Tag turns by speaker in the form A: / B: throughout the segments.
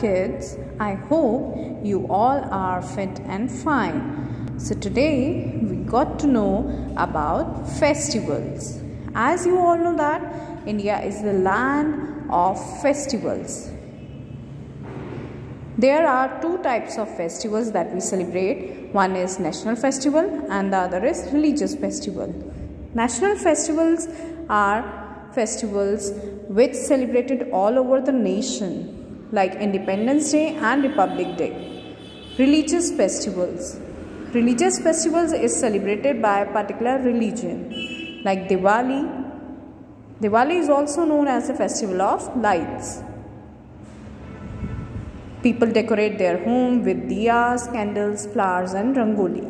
A: kids, I hope you all are fit and fine. So, today we got to know about festivals. As you all know, that India is the land of festivals. There are two types of festivals that we celebrate one is national festival, and the other is religious festival. National festivals are festivals which celebrated all over the nation like Independence Day and Republic Day. Religious festivals. Religious festivals is celebrated by a particular religion like Diwali. Diwali is also known as a festival of lights. People decorate their home with diyas, candles, flowers and rangoli.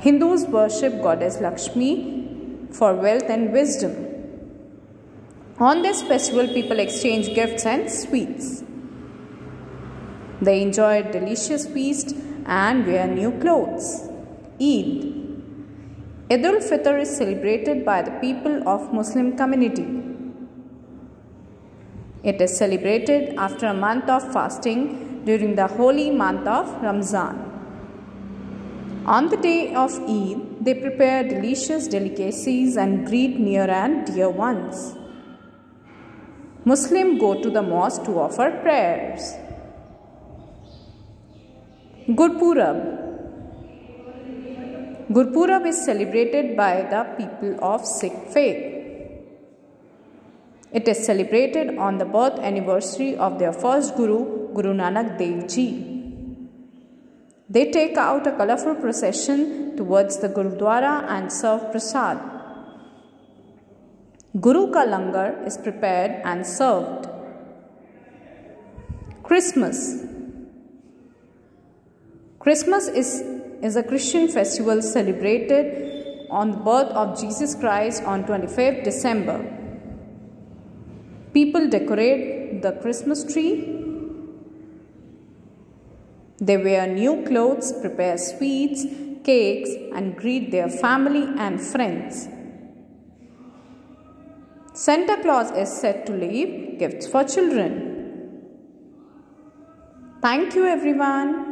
A: Hindus worship goddess Lakshmi for wealth and wisdom. On this festival, people exchange gifts and sweets. They enjoy a delicious feast and wear new clothes. Eid. Eid al-Fitr is celebrated by the people of Muslim community. It is celebrated after a month of fasting during the holy month of Ramzan. On the day of Eid, they prepare delicious delicacies and greet near and dear ones. Muslims go to the mosque to offer prayers. Gurpurab Gurpurab is celebrated by the people of Sikh faith. It is celebrated on the birth anniversary of their first Guru, Guru Nanak Dev Ji. They take out a colorful procession towards the Gurudwara and serve prasad. Guru ka langar is prepared and served. Christmas Christmas is, is a Christian festival celebrated on the birth of Jesus Christ on 25th December. People decorate the Christmas tree. They wear new clothes, prepare sweets, cakes, and greet their family and friends. Santa Claus is said to leave gifts for children. Thank you, everyone.